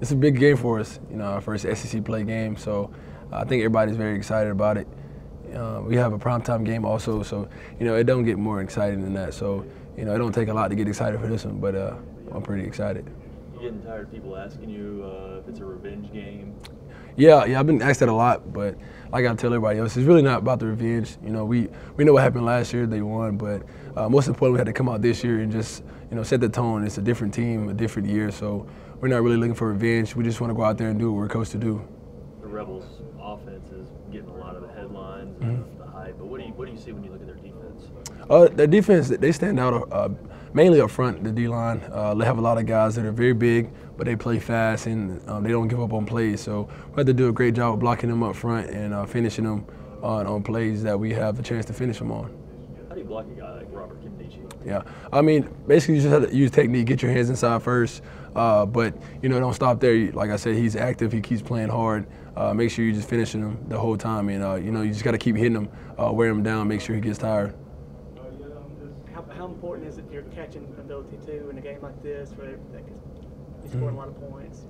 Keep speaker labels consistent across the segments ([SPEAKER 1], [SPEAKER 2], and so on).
[SPEAKER 1] it's a big game for us. You know, our first SEC play game. So I think everybody's very excited about it. Uh, we have a primetime game also, so you know it don't get more exciting than that. So you know it don't take a lot to get excited for this one, but uh, I'm pretty excited.
[SPEAKER 2] You getting tired of people asking you uh, if it's a revenge game?
[SPEAKER 1] Yeah, yeah, I've been asked that a lot, but like I tell everybody else, it's really not about the revenge. You know, we we know what happened last year; they won, but uh, most importantly, we had to come out this year and just you know set the tone. It's a different team, a different year, so we're not really looking for revenge. We just want to go out there and do what we're coached to do.
[SPEAKER 2] The Rebels' offense is getting a lot of the headlines and mm-hmm. the hype, but what do you what do you see when you look at their defense? Uh,
[SPEAKER 1] their defense, they stand out uh, mainly up front. The D line, uh, they have a lot of guys that are very big, but they play fast and um, they don't give up on plays. So we have to do a great job of blocking them up front and uh, finishing them on, on plays that we have the chance to finish them on.
[SPEAKER 2] How do you block a guy like Robert Nkemdiche?
[SPEAKER 1] Yeah, I mean, basically you just have to use technique, get your hands inside first. Uh, but you know, don't stop there. Like I said, he's active. He keeps playing hard. Uh, make sure you're just finishing him the whole time, and uh, you know, you just got to keep hitting him, uh, wear him down, make sure he gets tired.
[SPEAKER 3] How, how, important is it your catching ability too in a game like this, where they can score a lot of points?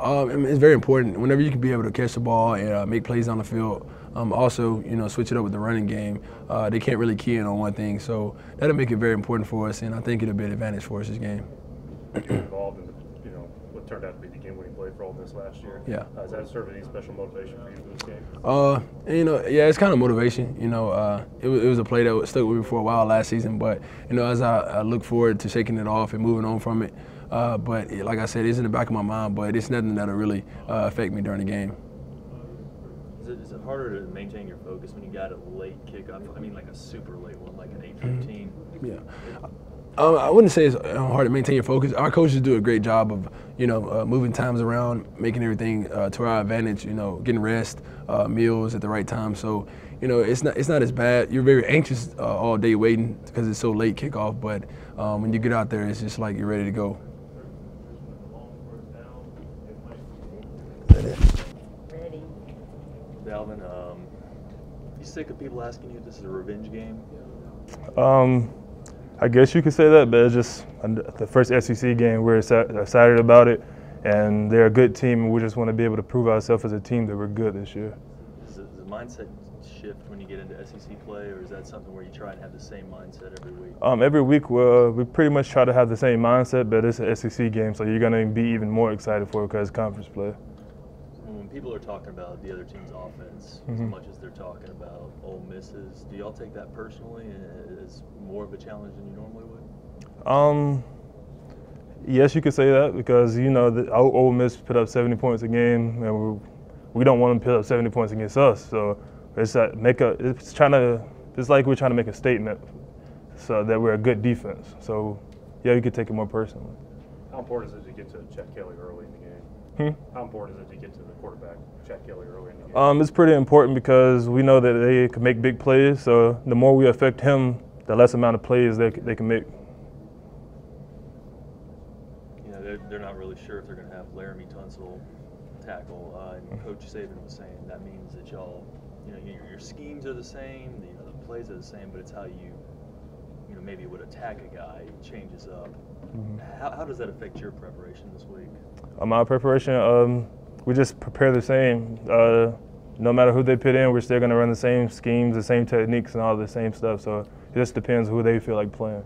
[SPEAKER 1] Um, it's very important. Whenever you can be able to catch the ball and uh, make plays on the field, um, also, you know, switch it up with the running game. Uh, they can't really key in on one thing, so that'll make it very important for us, and I think it'll be an advantage for us this game
[SPEAKER 4] involved in you know, what turned out to be the game-winning play for Ole Miss last year.
[SPEAKER 1] Yeah.
[SPEAKER 4] Uh, does that serve any special motivation for you for this game?
[SPEAKER 1] Uh, you know, yeah, it's kind of motivation. You know, uh, it, was, it was a play that stuck with me for a while last season, but you know, as I, I look forward to shaking it off and moving on from it. Uh, but like I said, it's in the back of my mind, but it's nothing that'll really uh, affect me during the game.
[SPEAKER 2] Is it, is it harder to maintain your focus when you got a late kickoff? I mean, like a super late one, like an 8:15.
[SPEAKER 1] Mm-hmm. Yeah. Um, I wouldn't say it's uh, hard to maintain your focus. Our coaches do a great job of, you know, uh, moving times around, making everything uh, to our advantage. You know, getting rest, uh, meals at the right time. So, you know, it's not it's not as bad. You're very anxious uh, all day waiting because it's so late kickoff. But um, when you get out there, it's just like you're ready to go.
[SPEAKER 2] Ready. Dalvin, um, you sick of people asking you if this is a revenge game?
[SPEAKER 5] Um. I guess you could say that, but it's just the first SEC game. We're excited about it, and they're a good team, and we just want to be able to prove ourselves as a team that we're good this year.
[SPEAKER 2] Does the mindset shift when you get into SEC play, or is that something where you try and have the same mindset every week?
[SPEAKER 5] Um, every week, we we pretty much try to have the same mindset, but it's an SEC game, so you're going to be even more excited for it because conference play
[SPEAKER 2] people are talking about the other team's offense mm-hmm. as much as they're talking about Ole Miss's. Do y'all take that personally as more of a challenge than you normally would?
[SPEAKER 5] Um, yes, you could say that because you know the Ole Miss put up 70 points a game, and we, we don't want them to put up 70 points against us. So it's that make a it's trying to it's like we're trying to make a statement so that we're a good defense. So yeah, you could take it more personally.
[SPEAKER 4] How important is it to get to Chad Kelly early in the game?
[SPEAKER 5] Hmm?
[SPEAKER 4] How important is it to get to the quarterback, Chad Kelly, early in the game?
[SPEAKER 5] Um, it's pretty important because we know that they can make big plays. So the more we affect him, the less amount of plays they, they can make.
[SPEAKER 2] You know, they're, they're not really sure if they're going to have Laremy Tunsil tackle. Uh, and. Coach Saban was saying that means that y'all, you know, your, your schemes are the same, you know, the plays are the same, but it's how you, you know, maybe would attack a guy changes up. Mm-hmm. How, how does that affect your preparation this week?
[SPEAKER 5] Uh, my preparation, um, we just prepare the same. Uh, no matter who they put in, we're still going to run the same schemes, the same techniques, and all the same stuff. So it just depends who they feel like playing.